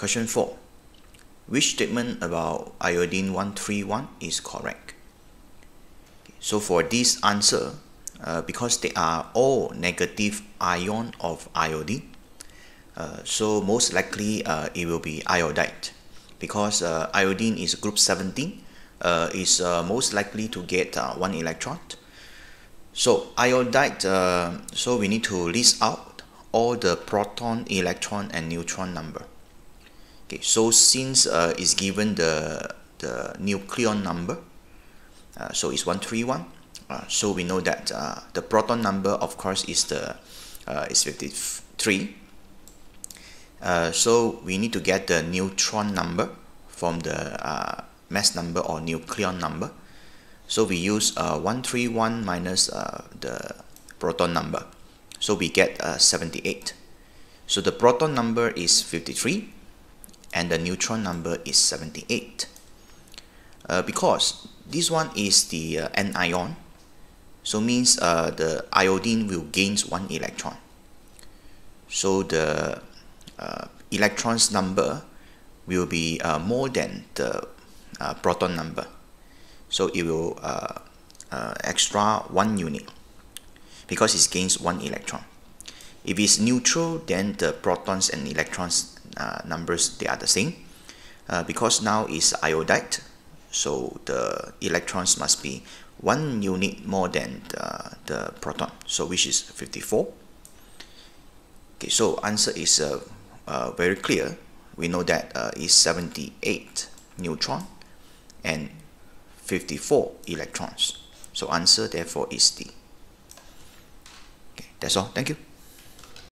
Question 4. Which statement about iodine 131 is correct? So for this answer, uh, because they are all negative ion of iodine, uh, so most likely uh, it will be iodide because uh, iodine is group 17 uh, is uh, most likely to get one electron. So iodide, so we need to list out all the proton, electron and neutron number. Okay, so since uh, it's given the, the nucleon number, uh, so it's 131, uh, so we know that uh, the proton number of course is the uh, is 53. Uh, so we need to get the neutron number from the mass number or nucleon number. So we use 131 minus the proton number. So we get 78. So the proton number is 53 and the neutron number is 78 uh, because this one is the uh, anion so means uh, the iodine will gains one electron. So the uh, electrons number will be uh, more than the uh, proton number. So it will extra one unit because it gains one electron. If it's neutral then the protons and electrons uh, numbers they are the same. Uh, because now is iodide so the electrons must be one unit more than the, the proton so which is 54 okay so answer is uh, uh very clear. We know that uh, is 78 neutron and 54 electrons. So answer therefore is D. Okay that's all. Thank you